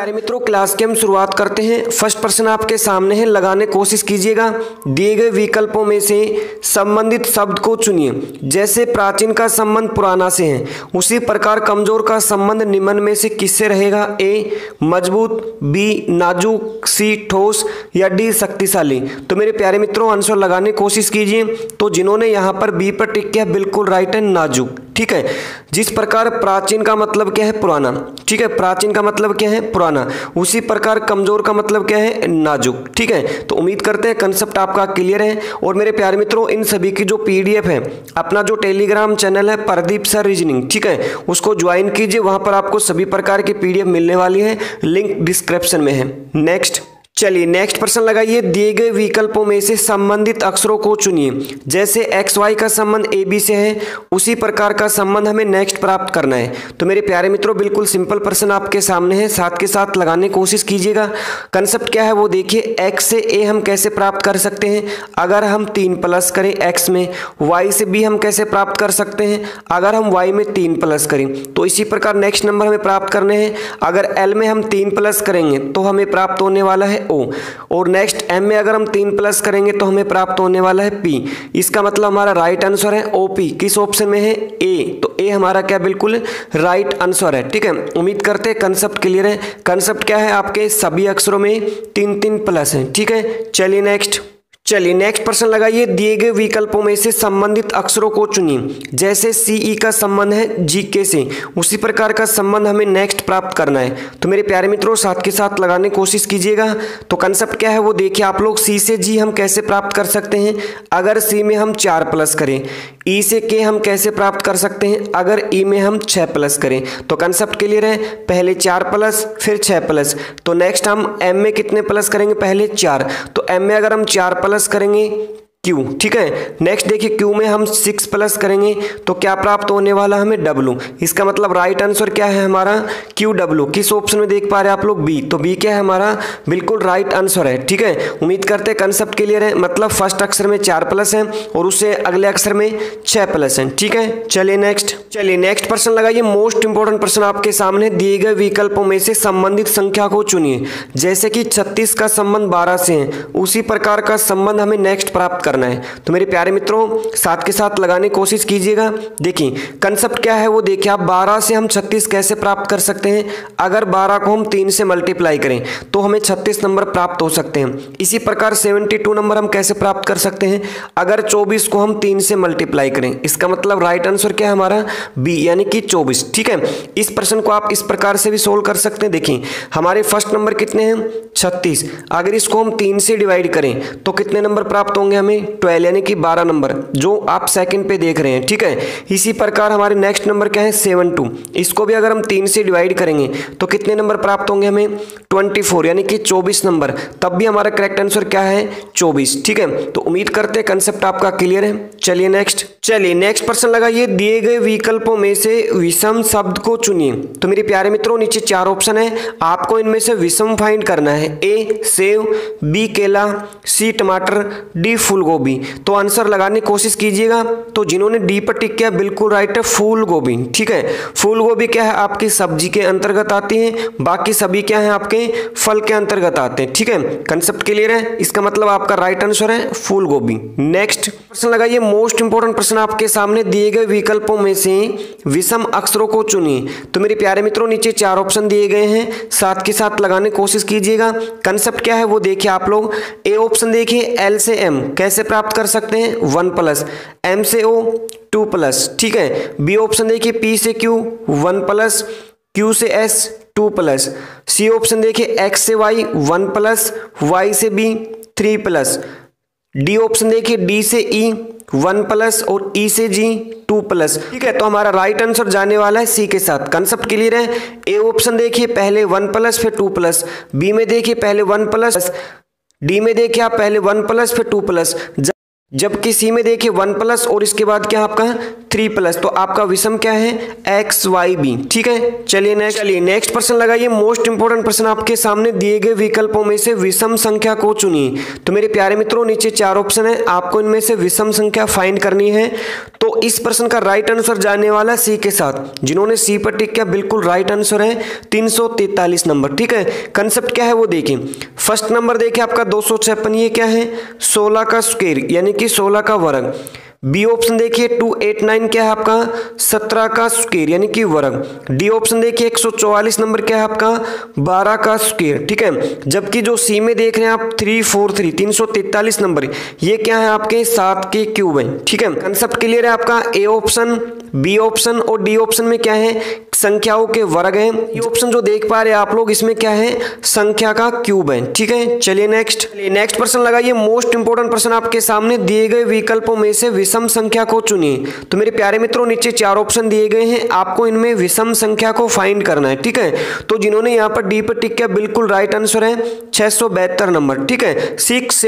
प्यारे मित्रों क्लास की हम शुरुआत करते हैं। फ़र्स्ट प्रश्न आपके सामने है, लगाने कोशिश कीजिएगा। दिए गए विकल्पों में से संबंधित शब्द को चुनिए। जैसे प्राचीन का संबंध पुराना से है, उसी प्रकार कमज़ोर का संबंध निम्न में से किससे रहेगा? ए मज़बूत बी नाजुक सी ठोस, या डी शक्तिशाली। तो मेरे प्यारे मित्रों आंसर लगाने कोशिश कीजिए। तो जिन्होंने यहाँ पर बी पर टिक किया, बिल्कुल राइट है, नाजुक। ठीक है? जिस प्रकार प्राचीन का मतलब क्या है? पुराना। ठीक है? प्राचीन का मतलब क्या है? पुराना। उसी प्रकार कमज़ोर का मतलब क्या है? नाजुक। ठीक है? तो उम्मीद करते हैं कंसेप्ट आपका क्लियर है। और मेरे प्यारे मित्रों, इन सभी की जो पीडीएफ है, अपना जो टेलीग्राम चैनल है, प्रदीप सर रीजनिंग ठीक है? उसको ज्वाइन कीजिए। वहाँ पर आपको सभी प्रकार की पीडीएफ मिलने वाली है। लिंक डिस्क्रिप्शन में है। नेक्स्ट चलिए नेक्स्ट प्रश्न लगाइए। दिए गए विकल्पों में से संबंधित अक्षरों को चुनिए। जैसे एक्स वाई का संबंध ए बी से है, उसी प्रकार का संबंध हमें नेक्स्ट प्राप्त करना है। तो मेरे प्यारे मित्रों, बिल्कुल सिंपल प्रश्न आपके सामने है। साथ के साथ लगाने की कोशिश कीजिएगा। कंसेप्ट क्या है वो देखिए। एक्स से ए हम कैसे प्राप्त कर सकते हैं? अगर हम तीन प्लस करें एक्स में वाई से बी हम कैसे प्राप्त कर सकते हैं? अगर हम वाई में तीन प्लस करें तो इसी प्रकार नेक्स्ट नंबर हमें प्राप्त करने हैं। अगर एल में हम तीन प्लस करेंगे तो हमें प्राप्त होने वाला है ओ। और नेक्स्ट एम में अगर हम तीन प्लस करेंगे तो हमें प्राप्त होने वाला है पी इसका मतलब हमारा राइट आंसर है ओ पी किस ऑप्शन में है? ए तो ए हमारा क्या बिल्कुल राइट आंसर है, ठीक है? उम्मीद करते हैं कंसेप्ट क्लियर है। कंसेप्ट क्या है आपके? सभी अक्षरों में तीन तीन प्लस है, ठीक है? चलिए नेक्स्ट चलिए नेक्स्ट प्रश्न लगाइए। दिए गए विकल्पों में से संबंधित अक्षरों को चुनिए। जैसे सीई का संबंध है जीके से। उसी प्रकार का संबंध हमें नेक्स्ट प्राप्त करना है। तो मेरे प्यारे मित्रों, साथ के साथ लगाने की कोशिश कीजिएगा। तो कंसेप्ट क्या है वो देखिए आप लोग। सी से जी हम कैसे प्राप्त कर सकते हैं? अगर सी में हम चार प्लस करें ई से के हम कैसे प्राप्त कर सकते हैं? अगर ई में हम छः प्लस करें तो कंसेप्ट क्लियर है। पहले चार प्लस फिर छः प्लस तो नेक्स्ट हम एम में कितने प्लस करेंगे? पहले चार। तो एम में अगर हम चार प्लस प्लस करेंगे। क्यू ठीक है? नेक्स्ट देखिए क्यू में हम सिक्स प्लस करेंगे तो क्या प्राप्त होने वाला हमें डब्लू इसका मतलब राइट आंसर क्या है हमारा? क्यू डब्लू किस ऑप्शन में देख पा रहे हैं आप लोग? बी तो बी क्या है हमारा? बिल्कुल राइट आंसर है, ठीक है? उम्मीद करते हैं कंसेप्ट क्लियर है। मतलब फ़र्स्ट अक्षर में चार प्लस है, और उससे अगले अक्षर में छह प्लस है, ठीक है? चलिए नेक्स्ट चलिए नेक्स्ट प्रश्न लगाइए। मोस्ट इंपॉर्टेंट प्रश्न आपके सामने दिए गए विकल्पों में से संबंधित संख्या को चुनिए। जैसे कि छत्तीस का संबंध बारह से है। उसी प्रकार का संबंध हमें नेक्स्ट प्राप्त करना है। तो मेरे प्यारे मित्रों, साथ के साथ लगाने की कोशिश कीजिएगा। देखिए कंसेप्ट क्या है वो देखिए, आप 12 से हम 36 कैसे प्राप्त कर सकते हैं? अगर 12 को हम तीन से मल्टीप्लाई करें तो हमें 36 नंबर प्राप्त हो सकते हैं। इसी प्रकार 72 नंबर हम कैसे प्राप्त कर सकते हैं? अगर 24 को हम तीन से मल्टीप्लाई करें, इसका मतलब राइट आंसर क्या है हमारा? बी यानी कि चौबीस। ठीक है? इस प्रश्न को आप इस प्रकार से भी सोल्व कर सकते हैं। देखिए, हमारे फ़र्स्ट नंबर कितने हैं? छत्तीस। अगर इसको हम तीन से डिवाइड करें तो कितने नंबर प्राप्त होंगे हमें? ट्वेल्व यानी कि बारह नंबर, जो आप सेकंड पे देख रहे हैं, ठीक है? इसी प्रकार हमारे नेक्स्ट नंबर क्या है? Seven two. इसको भी अगर हम तीन से डिवाइड करेंगे तो कितने नंबर प्राप्त होंगे हमें? ट्वेंटी फोर, यानी कि चौबीस नंबर। तब भी हमारा करेक्ट आंसर क्या है? चौबीस, ठीक है? तो उम्मीद करते हैं कंसेप्ट आपका क्लियर है। चलिए नेक्स्ट चलिए नेक्स्ट प्रश्न लगाइए। दिए गए विकल्पों में से विषम शब्द को चुनिए। तो मेरे प्यारे मित्रों, नीचे चार ऑप्शन है। आपको इनमें से विषम फाइंड करना है। ए सेव बी केला सी टमाटर डी फूल गोभी तो आंसर लगाने की कोशिश कीजिएगा। तो जिन्होंने डी पर टिक किया, बिल्कुल राइट है, फूल गोभी ठीक है? फूल गोभी क्या है? आपकी सब्ज़ी के अंतर्गत आती है, बाकी सभी क्या है आपके? फल के अंतर्गत आते हैं, ठीक है? कंसेप्ट क्लियर है? इसका मतलब आपका राइट आंसर है, फूल गोभी नेक्स्ट प्रश्न लगाइए मोस्ट इंपोर्टेंट प्रश्न आपके सामने दिए गए विकल्पों में से विषम अक्षरों को चुनिए। तो मेरे प्यारे मित्रों, नीचे चार ऑप्शन दिए गए हैं। साथ के साथ लगाने की कोशिश कीजिएगा। कंसेप्ट क्या है वो देखिए आप लोग। ए ऑप्शन देखिए एल से एम कैसे प्राप्त कर सकते हैं? One plus. एम से ओ टू प्लस। ठीक है? बी ऑप्शन देखिए पी से क्यू वन प्लस। क्यू से S two plus. C option देखिए एक्स से वाई वन प्लस। वाई से B three plus. D option देखिए डी से ई वन प्लस और ई से जी टू प्लस। ठीक है? तो हमारा राइट आंसर जाने वाला है सी के साथ। कंसेप्ट क्लियर है? ए ऑप्शन देखिए, पहले वन प्लस, फिर टू प्लस। बी में देखिए, पहले वन प्लस। डी में देखिए आप पहले वन प्लस फिर टू प्लस। जबकि सी में देखिए वन प्लस और इसके बाद क्या आपका? Three plus. तो आपका विषम क्या है? एक्स वाई बी ठीक है? चलिए नेक्स्ट चलिए नेक्स्ट प्रश्न लगाइए। मोस्ट इंपोर्टेंट प्रश्न आपके सामने दिए गए विकल्पों में से विषम संख्या को चुनिए। तो मेरे प्यारे मित्रों, नीचे चार ऑप्शन है। आपको इनमें से विषम संख्या फाइंड करनी है। तो इस प्रश्न का राइट आंसर जाने वाला सी के साथ, जिन्होंने सी पर टिक किया, बिल्कुल राइट आंसर है। तीन नंबर ठीक है? कंसेप्ट क्या है वो देखिए। फ़र्स्ट नंबर देखिए आपका दो ये क्या है? सोलह का स्क्वेयर यानी कि सोलह का वर्ग। बी ऑप्शन देखिए टू एट नाइन क्या है आपका? सत्रह का स्क्वेयर यानी कि वर्ग। डी ऑप्शन देखिए, एक सौ चौवालीस नंबर क्या है आपका? बारह का स्क्वेयर ठीक है? जबकि जो सी में देख रहे हैं आप थ्री फोर थ्री तीन सौ तैतालीस नंबर ये क्या है आपके? सात के क्यूब है, ठीक है? कंसेप्ट क्लियर है आपका? ए ऑप्शन बी ऑप्शन और डी ऑप्शन में क्या है? संख्याओं के वर्ग हैं। ये ऑप्शन जो देख पा रहे हैं आप लोग, इसमें क्या है? संख्या का क्यूब है, ठीक है? चलिए नेक्स्ट नेक्स्ट प्रश्न लगाइए। मोस्ट इंपोर्टेंट प्रश्न आपके सामने दिए गए विकल्पों में से विषम संख्या को चुनिए। तो मेरे प्यारे मित्रों, नीचे चार ऑप्शन दिए गए हैं। आपको इनमें विषम संख्या को फाइंड करना है, ठीक है? तो जिन्होंने यहाँ पर डी पर टिक किया, बिल्कुल राइट आंसर है। छह सौ बहत्तर नंबर ठीक है? सिक्स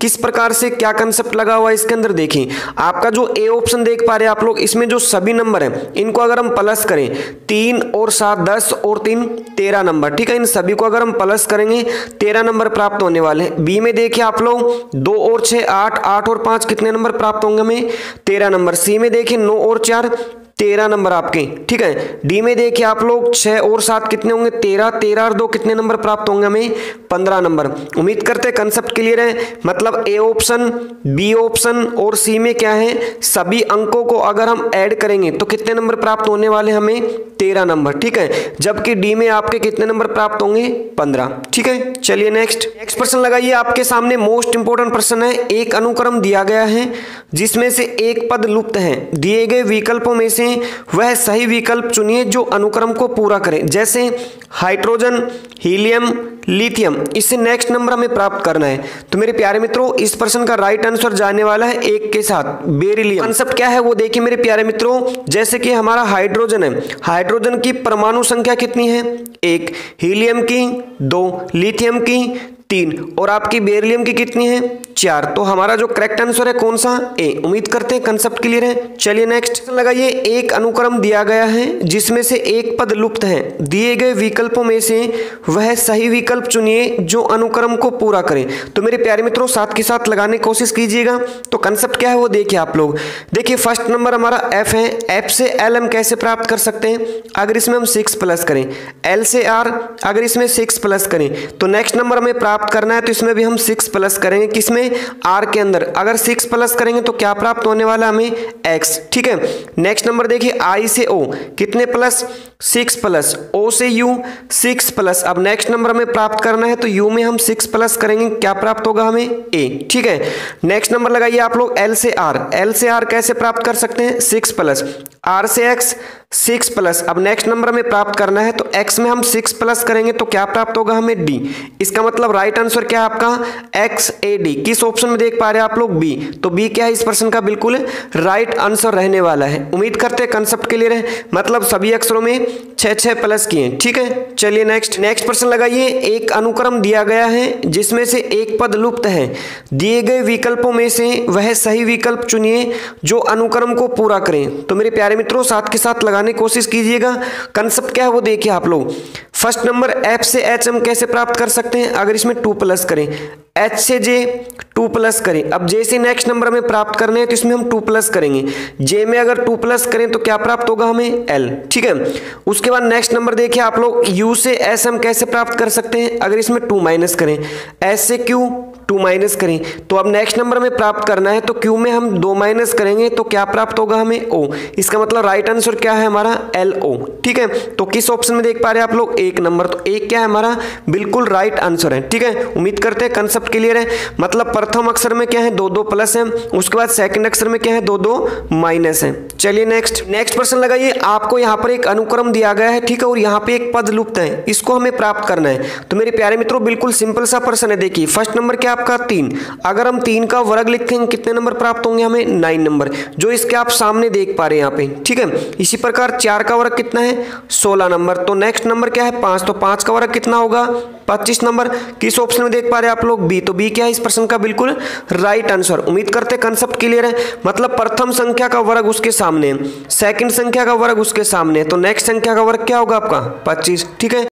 किस प्रकार से क्या कंसेप्ट लगा हुआ है इसके अंदर देखिए। आपका जो ए ऑप्शन देख पा रहे हैं आप लोग, इसमें जो सभी नंबर हैं, इनको अगर हम प्लस करें, तीन और सात, दस और तीन, तेरह नंबर ठीक है? इन सभी को अगर हम प्लस करेंगे, तेरह नंबर प्राप्त होने वाले हैं। बी में देखिए आप लोग, दो और छः आठ आठ और पाँच कितने नंबर प्राप्त होंगे हमें तेरह नंबर सी में देखें नौ और चार तेरह नंबर आपके, ठीक है? डी में देखिए आप लोग, छह और सात कितने होंगे? तेरह तेरह और दो कितने नंबर प्राप्त होंगे हमें? पंद्रह नंबर। उम्मीद करते हैं कंसेप्ट क्लियर है। मतलब ए ऑप्शन बी ऑप्शन और सी में क्या है? सभी अंकों को अगर हम ऐड करेंगे तो कितने नंबर प्राप्त होने वाले हमें? तेरह नंबर, ठीक है? जबकि डी में आपके कितने नंबर प्राप्त होंगे? पंद्रह, ठीक है? चलिए नेक्स्ट नेक्स्ट प्रश्न लगाइए, आपके सामने मोस्ट इंपोर्टेंट प्रश्न है। एक अनुक्रम दिया गया है, जिसमें से एक पद लुप्त है। दिए गए विकल्पों में से से वह सही विकल्प चुनिए जो अनुक्रम को पूरा करें। जैसे हाइड्रोजन, हीलियम, लिथियम इससे नेक्स्ट नंबर हमें प्राप्त करना है। तो मेरे प्यारे मित्रों, इस प्रश्न का राइट आंसर जाने वाला है एक के साथ, बेरिलियम। कंसेप्ट क्या है वो देखिए मेरे प्यारे मित्रों। जैसे कि हमारा हाइड्रोजन है, हाइड्रोजन की परमाणु संख्या कितनी है? एक, हीलियम की, दो, लिथियम की तीन। और आपकी बेरिलियम की कितनी है? चार। तो हमारा जो करेक्ट आंसर है कौन सा? ए, उम्मीद करते हैं कंसेप्ट क्लियर है। चलिए नेक्स्ट लगाइए। एक अनुक्रम दिया गया है, जिसमें से एक पद लुप्त है। दिए गए विकल्पों में से वह सही विकल्प चुनिए जो अनुक्रम को पूरा करें। तो मेरे प्यारे मित्रों, साथ के साथ लगाने की कोशिश कीजिएगा। तो कंसेप्ट क्या है वो देखिए आप लोग। देखिए फ़र्स्ट नंबर हमारा एफ़ है। एफ़ से एल हम कैसे प्राप्त कर सकते हैं? अगर इसमें हम सिक्स प्लस करें। एल से आर अगर इसमें सिक्स प्लस करें। तो नेक्स्ट नंबर हमें प्राप्त करना है तो इसमें भी हम सिक्स प्लस करेंगे। किसमें? आर के अंदर। अगर सिक्स प्लस करेंगे तो क्या प्राप्त होने वाला हमें? एक्स ठीक है? नेक्स्ट नंबर देखिए आई से ओ कितने प्लस सिक्स प्लस ओ से यू, सिक्स प्लस अब नेक्स्ट नंबर हमें प्राप्त करना है तो यू में हम सिक्स प्लस करेंगे, क्या प्राप्त होगा हमें? ए ठीक है? नेक्स्ट नंबर लगाइए आप लोग एल से आर एल से आर कैसे प्राप्त कर सकते हैं? Six plus. आर से एक्स सिक्स प्लस। अब नेक्स्ट नंबर हमें प्राप्त करना है तो एक्स में हम सिक्स प्लस करेंगे तो क्या प्राप्त होगा हमें? डी इसका मतलब राइट आंसर क्या है आपका? एक्स ए डी किस ऑप्शन में देख पा रहे हैं आप लोग? बी तो बी क्या है? इस प्रश्न का बिल्कुल राइट आंसर रहने वाला है। उम्मीद करते हैं कंसेप्ट क्लियर है। मतलब सभी अक्षरों में छह छः प्लस किए। ठीक है? चलिए नेक्स्ट नेक्स्ट प्रश्न लगाइए। एक अनुक्रम दिया गया है, जिसमें से एक पद लुप्त है। दिए गए विकल्पों में से वह सही विकल्प चुनिए, जो अनुक्रम को पूरा करें। तो मेरे प्यारे मित्रों, साथ के साथ लगाने की कोशिश कीजिएगा। कंसेप्ट क्या है वो देखिए आप लोग। फ़र्स्ट नंबर एफ़ से एच हम कैसे प्राप्त कर सकते हैं? अगर इसमें टू प्लस करें। एच से जे टू प्लस करें। अब जे से नेक्स्ट नंबर हमें प्राप्त करने हैं तो इसमें हम टू प्लस करेंगे। जे में अगर टू प्लस करें तो क्या प्राप्त होगा हमें? एल ठीक है? उसके बाद नेक्स्ट नंबर देखिए आप लोग यू से एस हम कैसे प्राप्त कर सकते हैं? अगर इसमें टू माइनस करें। एस से क्यू टू माइनस करें। तो अब नेक्स्ट नंबर हमें प्राप्त करना है तो क्यू में हम दो माइनस करेंगे तो क्या प्राप्त होगा हमें? ओ इसका मतलब राइट आंसर क्या है हमारा? एल ओ ठीक है? तो किस ऑप्शन में देख पा रहे हैं आप लोग? एक नंबर तो एक क्या है हमारा? बिल्कुल राइट आंसर है। ठीक है? उम्मीद करते हैं कंसेप्ट क्लियर है। मतलब प्रथम अक्षर में क्या है? दो दो प्लस है। उसके बाद सेकंड अक्षर में क्या है? दो दो माइनस है। चलिए नेक्स्ट नेक्स्ट प्रश्न लगाइए। आपको यहाँ पर एक अनुक्रम दिया गया है, ठीक है? और यहाँ पे एक पद लुप्त है। इसको हमें प्राप्त करना है। तो मेरे प्यारे मित्रों, बिल्कुल सिंपल सा प्रश्न है। देखिए फ़र्स्ट नंबर क्या आपका? तीन। अगर हम तीन का वर्ग लिखेंगे कितने नंबर प्राप्त होंगे हमें? नाइन नंबर जो इसके आप सामने देख पा रहे हैं यहाँ पे, ठीक है? इसी प्रकार चार का वर्ग कितना है? सोलह नंबर तो नेक्स्ट नंबर क्या है? पाँच तो पाँच का वर्ग कितना होगा? पच्चीस नंबर, किस ऑप्शन में देख पा रहे हैं आप लोग? बी तो बी क्या है? इस प्रश्न का बिल्कुल राइट आंसर उम्मीद करते कंसेप्ट क्लियर है। मतलब प्रथम संख्या का वर्ग उसके सामने सेकंड संख्या का वर्ग उसके सामने तो नेक्स्ट संख्या का वर्ग क्या होगा आपका? पच्चीस, ठीक है?